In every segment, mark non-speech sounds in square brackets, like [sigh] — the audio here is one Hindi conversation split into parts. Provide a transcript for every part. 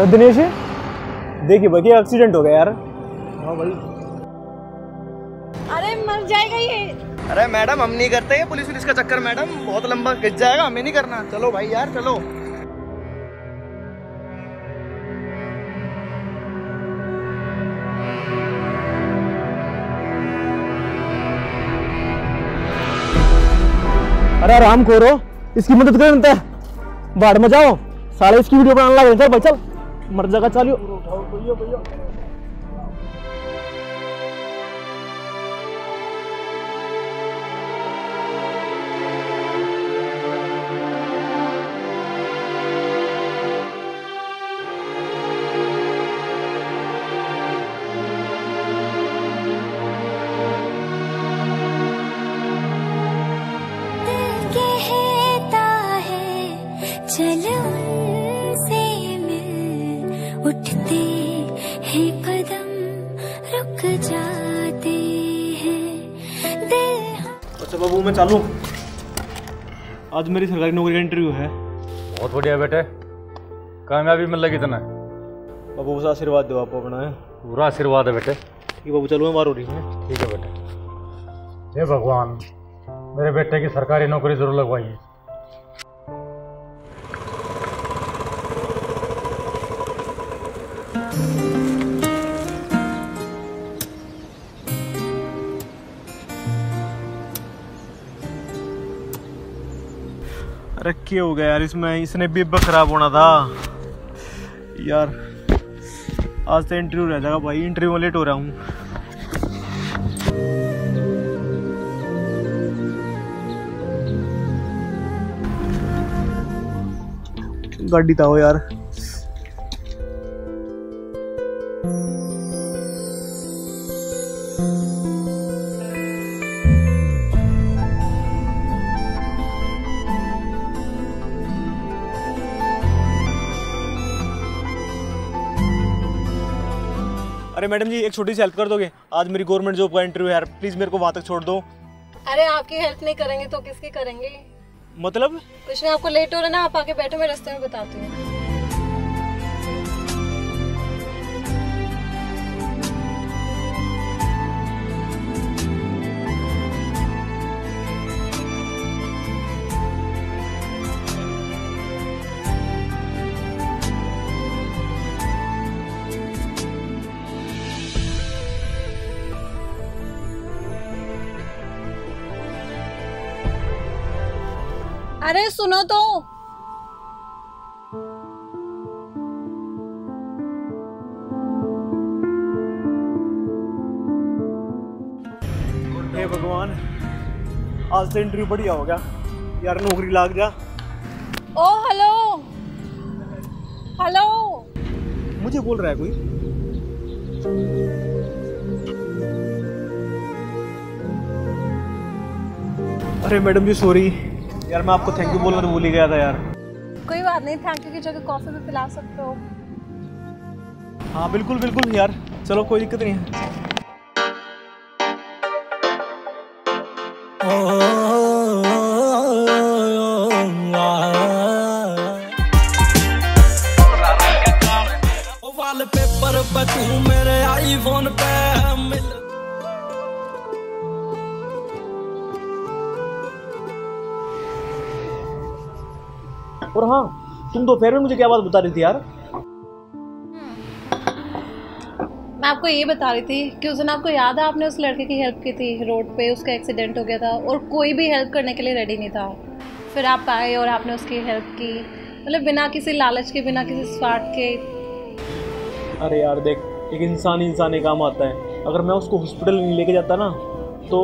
अरे दिनेश देखिए भैया एक्सीडेंट हो गया यार। हाँ भाई। अरे मर जाएगा ये। अरे मैडम हम नहीं करते पुलिस पुलिस का चक्कर मैडम। बहुत लंबा खिंच जाएगा हमें नहीं करना। चलो भाई यार चलो। अरे आराम करो इसकी मदद कर है। बाढ़ में जाओ। साले इसकी वीडियो बनाने लगे चल भाई चल। मर जाएगा चालियो। चालू आज मेरी सरकारी नौकरी का इंटरव्यू है। बहुत बढ़िया बेटे। कामयाबी मिल लगी तना। बाबू बस आशीर्वाद दो आपको अपना है। पूरा आशीर्वाद है बेटे। ये बाबू चलो मैं मार हो रही है ठीक है बेटे। हे भगवान मेरे बेटे की सरकारी नौकरी ज़रूर लगवाइए। अरे क्या हो गया यार, इसमें इसने भी खराब होना था। यार, आज तो इंटरव्यू रह जाएगा भाई इंटरव्यू में लेट हो रहा हूँ। गाड़ी था यार। अरे मैडम जी एक छोटी सी हेल्प कर दोगे? आज मेरी गवर्नमेंट जॉब का इंटरव्यू है प्लीज़ मेरे को वहाँ तक छोड़ दो। अरे आपकी हेल्प नहीं करेंगे तो किसकी करेंगे? मतलब? कुछ नहीं आपको लेट हो रहा है ना आप आके बैठो मैं रास्ते में बताती हूँ। अरे सुनो तो। हे भगवान आज तो इंटरव्यू बढ़िया हो गया। यार नौकरी लाग जा। ओ हेलो हेलो मुझे बोल रहा है कोई? अरे मैडम जी सॉरी यार मैं आपको थैंक यू बोलना तो भूल ही गया था यार। कोई बात नहीं थैंक यू की जगह कॉफ़ी भी पिला सकते हो। हाँ बिल्कुल बिल्कुल यार। चलो कोई दिक्कत नहीं है। तुम दोपहर में मुझे क्या बात बता रही थी यार? मैं आपको ये बता रही थी कि उस दिन आपको याद है आपने उस लड़के की हेल्प की थी रोड पे उसका एक्सीडेंट हो गया था और कोई भी हेल्प करने के लिए रेडी नहीं था। फिर आप आए और आपने उसकी हेल्प की। मतलब बिना किसी लालच के बिना किसी स्वार्थ के। अरे यार देख एक इंसान इंसान ही काम आता है। अगर मैं उसको हॉस्पिटल नहीं लेके जाता ना तो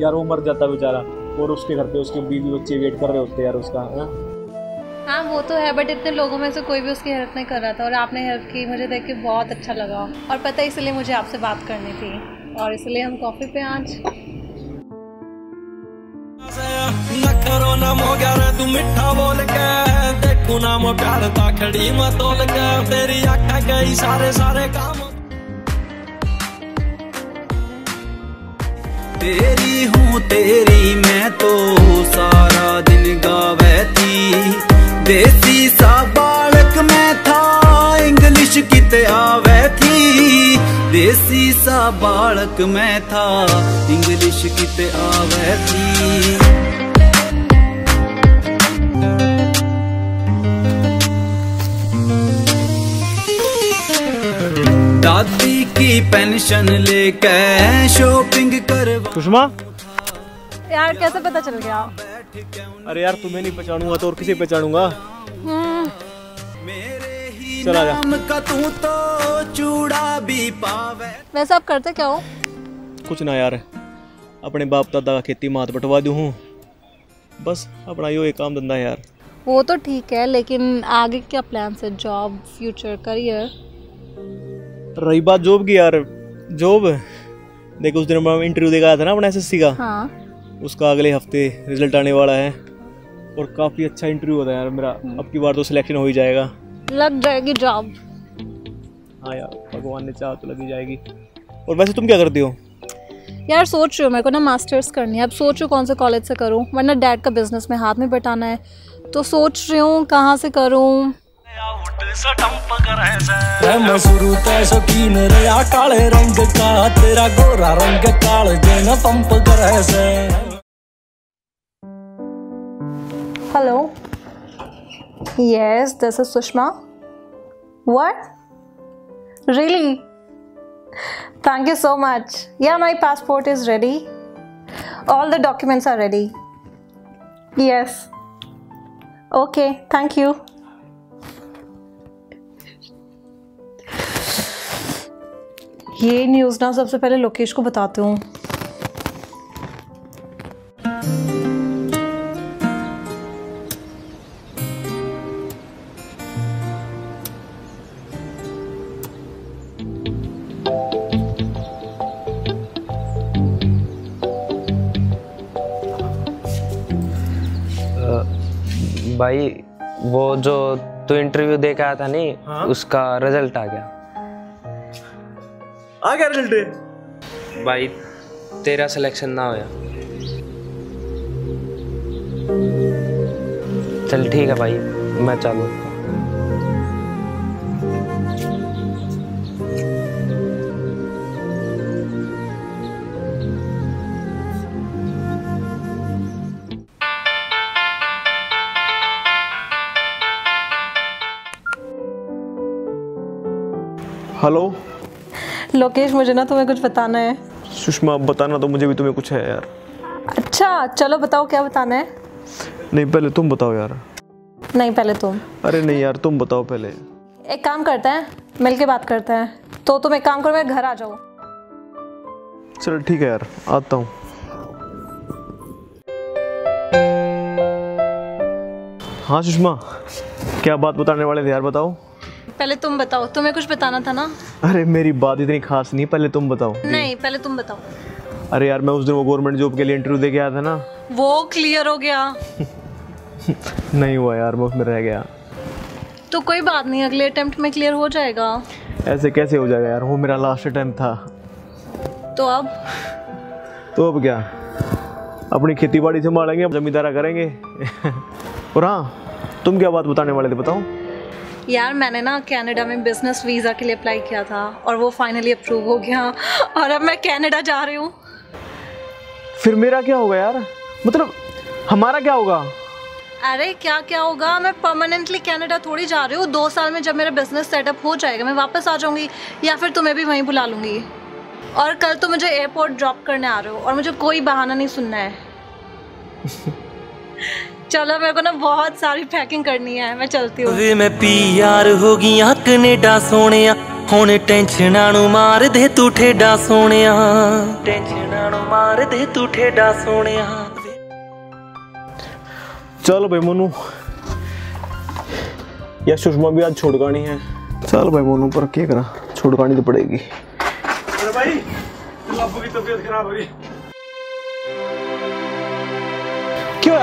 यार वो मर जाता बेचारा। और उसके घर पे उसके बीवी बच्चे वेट कर रहे होते यार उसका है ना? हाँ वो तो है बट इतने लोगों में से कोई भी उसकी हेल्प नहीं कर रहा था और आपने हेल्प की, मुझे देख के बहुत अच्छा लगा। और पता है, इसलिए मुझे आपसे बात करनी थी। और इसलिए हम कॉफ़ी पे आज नखरो ना मोगा रे, तू मिठा बोल के। देखू ना मो प्यार ता खड़ी मत तोल के। तेरी हूँ तेरी, मैं तो सारा दिन गावैती। देसी सा बालक मैं था इंग्लिश किते आवे थी। देसी सा बालक मैं था इंग्लिश किते आवे थी। दादी की पेंशन लेके शॉपिंग करवा सुषमा? यार कैसे पता चल गया? अरे यार तुम्हें नहीं पहचानूँगा तो और किसे पहचानूँगा? चला जा। का तू तो चूड़ा भी पावे वैसे आप करते क्या हो? कुछ ना यार अपने बाप दादा का खेती मात बटवा दूँ। हूँ बस अपना यो एक काम धंधा है यार। वो तो ठीक है लेकिन आगे क्या प्लान है जॉब फ्यूचर करियर रही बात जॉब की यार। जॉब देखो उस दिन इंटरव्यू देकर आया था ना अपना एसएससी का। हाँ। उसका अगले हफ़्ते रिज़ल्ट आने वाला है। और काफ़ी अच्छा इंटरव्यू होता है यार मेरा। अब की बार तो सिलेक्शन हो ही जाएगा। लग जाएगी जॉब हाँ यार भगवान ने चाहा तो लगी जाएगी। और वैसे तुम क्या करती हो? यार सोच रही हूँ मेरे को ना मास्टर्स करनी है। अब सोच रही हूँ कौन से कॉलेज से करूँ। वरना डैड का बिज़नेस में हाथ में बटाना है। तो सोच रही हूँ कहाँ से करूँ? रे मैं शुरू ते शौकीन रहा काले रंग का तेरा गोरा रंग काल देना पंप करे से Hello. Yes, this is Sushma. What? Really? Thank you so much. Yeah, my passport is ready. All the documents are ready. Yes. Okay, thank you. ये न्यूज़ ना सबसे पहले लोकेश को बताती हूँ भाई वो जो तू इंटरव्यू दे के आया था नहीं हाँ? उसका रिज़ल्ट आ गया आ गया रिज़ल्ट भाई तेरा सिलेक्शन ना होया। चल ठीक है भाई मैं चालू। हेलो लोकेश मुझे ना तुम्हें कुछ बताना है। सुषमा अब बताना तो मुझे भी तुम्हें कुछ है यार। अच्छा चलो बताओ क्या बताना है। नहीं पहले तुम बताओ यार। नहीं पहले तुम। अरे नहीं यार तुम बताओ पहले। एक काम करते हैं मिल के बात करते हैं। तो तुम एक काम करो मेरे घर आ जाओ। चलो ठीक है यार आता हूँ। हाँ सुषमा क्या बात बताने वाले थे यार बताओ। पहले तुम बताओ तुम्हें कुछ बताना था ना? अरे मेरी बात इतनी खास नहीं पहले तुम बताओ। नहीं पहले तुम बताओ। अरे यार मैं उस दिन वो गवर्नमेंट जॉब के लिए इंटरव्यू दे के आया था ना। वो क्लियर हो गया। [laughs] नहीं हुआ यार मैं उसमें रह गया। तो कोई बात नहीं अगले अटेम्प्ट में क्लियर हो जाएगा। ऐसे कैसे हो जाएगा यार? वो मेरा लास्ट अटैम्प्ट था। तो अब? तो अब क्या? अपनी खेती बाड़ी संभालेंगे जमींदारा करेंगे। [laughs] और हाँ तुम क्या बात बताने वाले थे बताओ? यार मैंने ना कनाडा में बिज़नेस वीज़ा के लिए अप्लाई किया था और वो फाइनली अप्रूव हो गया। और अब मैं कनाडा जा रही हूँ। फिर मेरा क्या होगा यार? मतलब हमारा क्या होगा? अरे क्या क्या होगा? मैं परमानेंटली कनाडा थोड़ी जा रही हूँ। दो साल में जब मेरा बिज़नेस सेटअप हो जाएगा मैं वापस आ जाऊँगी या फिर तुम्हें भी वहीं बुला लूँगी। और कल तो मुझे एयरपोर्ट ड्रॉप करने आ रहे हो और मुझे कोई बहाना नहीं सुनना है। [laughs] चलो मेरे को ना बहुत सारी पैकिंग करनी है मैं चलती हूँ ਵੇ ਮੈਂ ਪੀਆਰ ਹੋ ਗਈਆਂ ਕੈਨੇਡਾ ਸੋਹਣਿਆ ਹੁਣ ਟੈਨਸ਼ਨਾਂ ਨੂੰ ਮਾਰ ਦੇ ਤੂੰ ਠੇਡਾ ਸੋਹਣਿਆ ਟੈਨਸ਼ਨਾਂ ਨੂੰ ਮਾਰ ਦੇ ਤੂੰ ਠੇਡਾ ਸੋਹਣਿਆ चल भाई मोनू या सुषमा भी आज छोड़कानी है चल भाई मोनू पर क्या करा छोड़कानी तो पड़ेगी अरे भाई अब्बू की तबीयत खराब हो गई क्यों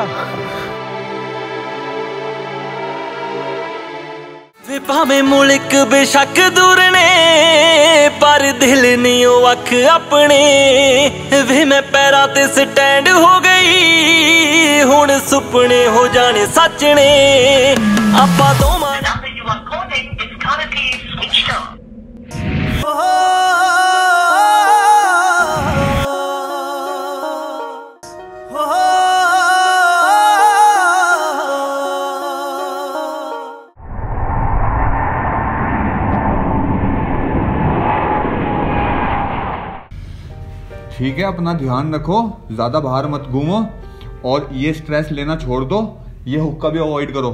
ਵੇ ਭਾਵੇਂ ਮੁਲਕ ਬੇਸ਼ੱਕ ਦੂਰ ਨੇ, ਪਰ ਦਿਲ ਨਹੀਂ ਉਹ ਅੱਖ ਆਪਣੇ। ਵੇ ਮੈਂ ਪੈਰਾਂ ਤੇ ਸਟੈਂਡ ਹੋ ਗਈ, ਹੁਣ ਸੁਪਨੇ ਹੋ ਜਾਣੇ ਸੱਚ ਨੇ। ਆਪਾਂ ਦੋਵਾਂ ठीक है अपना ध्यान रखो ज़्यादा बाहर मत घूमो और ये स्ट्रेस लेना छोड़ दो ये हुक्का भी अवॉइड करो।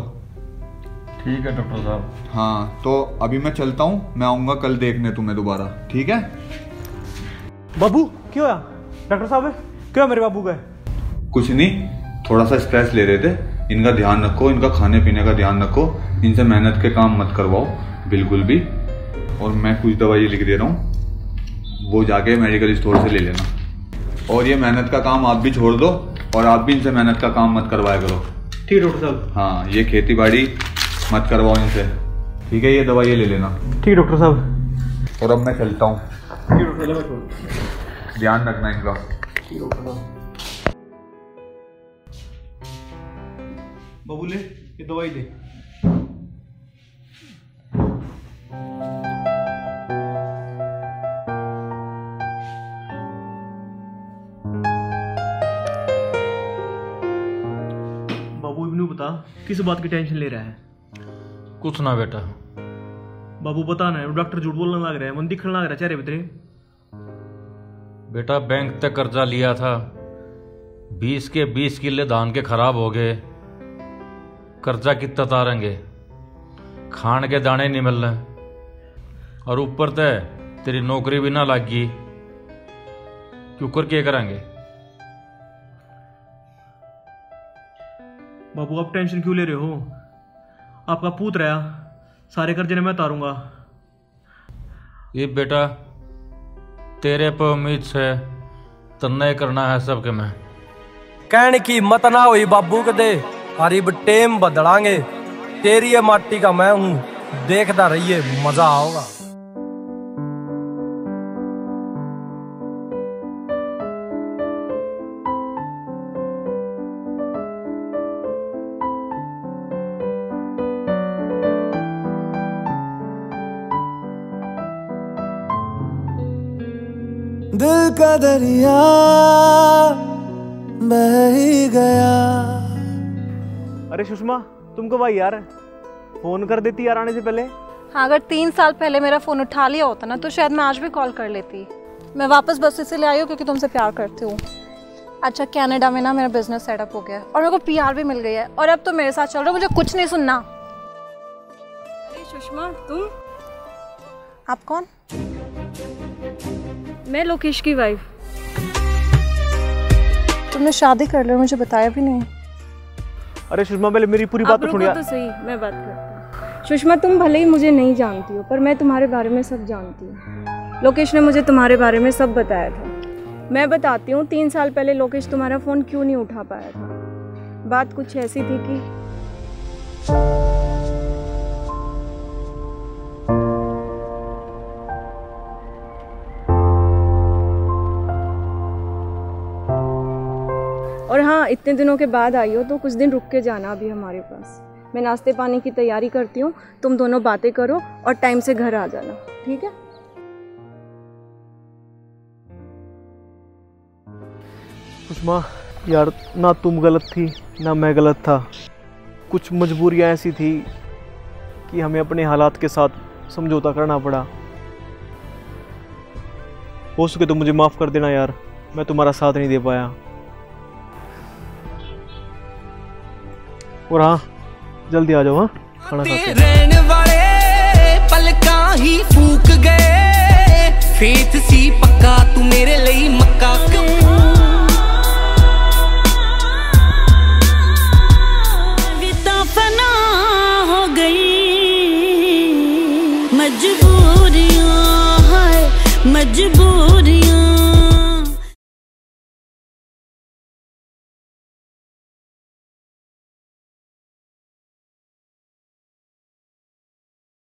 ठीक है डॉक्टर साहब। हाँ तो अभी मैं चलता हूँ मैं आऊँगा कल देखने तुम्हें दोबारा ठीक है? बाबू क्यों हुआ डॉक्टर साहब क्यों मेरे बाबू का कुछ नहीं थोड़ा सा स्ट्रेस ले रहे थे इनका ध्यान रखो इनका खाने पीने का ध्यान रखो इनसे मेहनत के काम मत करवाओ बिल्कुल भी। और मैं कुछ दवाई लिख दे रहा हूँ वो जाके मेडिकल स्टोर से ले लेना। और ये मेहनत का काम आप भी छोड़ दो और आप भी इनसे मेहनत का काम मत करवाया करो। ठीक है डॉक्टर साहब। हाँ ये खेती बाड़ी मत करवाओ इनसे। ठीक है ये दवाई ले लेना। ठीक डॉक्टर साहब। और अब मैं चलता हूँ। ठीक डॉक्टर साहब। मैं छोड़ ध्यान रखना इनका। ठीक है डॉक्टर साहब। बाबू ले ये दवाई ले किस बात की टेंशन ले रहा है? कुछ ना बेटा। बाबू बता ना डॉक्टर झूठ बोलने लग रहा है मन दिखने लग रहा है चेहरे पे तेरे। बेटा बैंक तक कर्जा लिया था। बीस के बीस किले धान के खराब हो गए। कर्जा कितना तारेंगे खान के दाने नहीं मिल रहे और ऊपर ते तेरी नौकरी भी ना लगी। क्यों कर क्या करेंगे? बाबू आप टेंशन क्यों ले रहे हो? आपका पूत रहा। सारे कर्जे ने मैं उतारूँगा। ये बेटा तेरे पे उम्मीद से तो तन्ने करना है सबके मैं। कहन की मत ना हो बाबू के दे हरीब टेम बदलांगे। तेरी माटी का मैं हूँ। देखता रहिए मज़ा आओगा। दिल का दरिया बह ही गया। अरे सुषमा तुमको भाई यार फ़ोन कर देती यार आने से पहले। हाँ अगर तीन साल पहले मेरा फ़ोन उठा लिया होता ना तो शायद मैं आज भी कॉल कर लेती। मैं वापस बस इसलिए आई हूँ क्योंकि तुमसे प्यार करती हूँ। अच्छा कनाडा में ना मेरा बिज़नेस सेटअप हो गया और मेरे को पीआर भी मिल गई है और अब तो मेरे साथ चल रहा है मुझे कुछ नहीं सुनना। अरे सुषमा तुम? आप कौन? मैं लोकेश की वाइफ तुमने शादी कर ली मुझे बताया भी नहीं। अरे सुषमा पहले मेरी पूरी बात तो सुनिए। तो सही मैं बात करती हूँ। सुषमा तुम भले ही मुझे नहीं जानती हो पर मैं तुम्हारे बारे में सब जानती हूँ। लोकेश ने मुझे तुम्हारे बारे में सब बताया था। मैं बताती हूँ तीन साल पहले लोकेश तुम्हारा फ़ोन क्यों नहीं उठा पाया था? बात कुछ ऐसी थी कि इतने दिनों के बाद आई हो तो कुछ दिन रुक के जाना अभी हमारे पास। मैं नाश्ते पानी की तैयारी करती हूँ, तुम दोनों बातें करो और टाइम से घर आ जाना, ठीक है? सुषमा यार, ना तुम गलत थी, ना मैं गलत था। कुछ मजबूरियाँ ऐसी थी कि हमें अपने हालात के साथ समझौता करना पड़ा। हो सके तो मुझे माफ़ कर देना यार, मैं तुम्हारा साथ नहीं दे पाया। और हाँ जल्दी आ जाओ हाँ। खाना खाते वाले पलका ही फूक गए। फेत सी पक्का तू मेरे लिए मक्का क्यों